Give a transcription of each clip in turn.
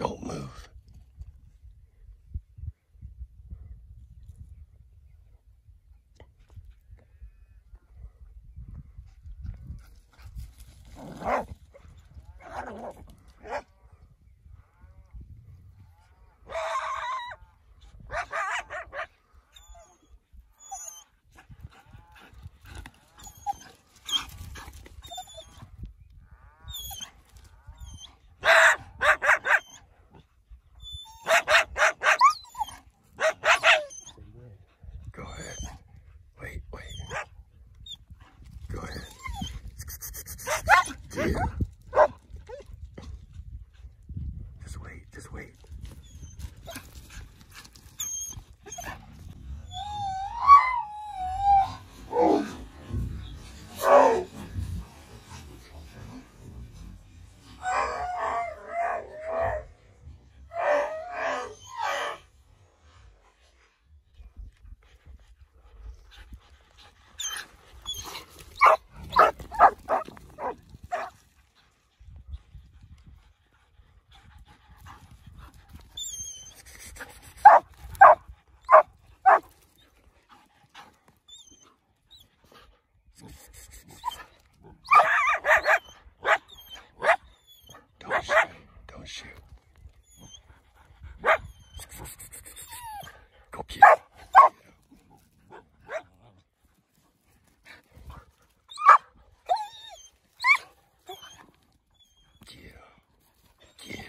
Don't move. Oh. Go ahead. Wait, wait. Go ahead. Yeah. Shoot. Go get him. Get him. Get him.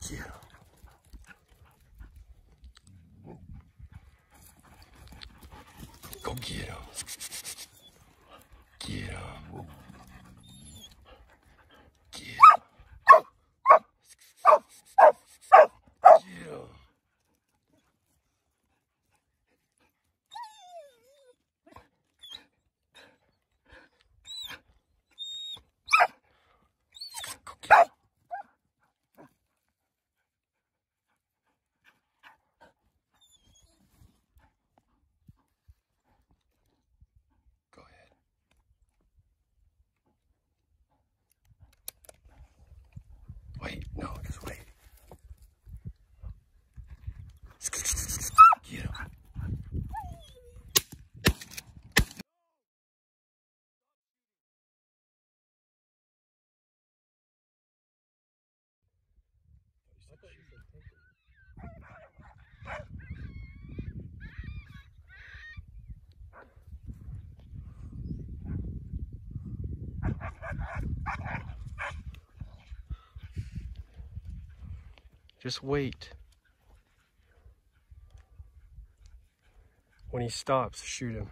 Get him. Go get him. Get him. Get him. Wait, no, just wait. Get him. Just wait. When he stops, shoot him.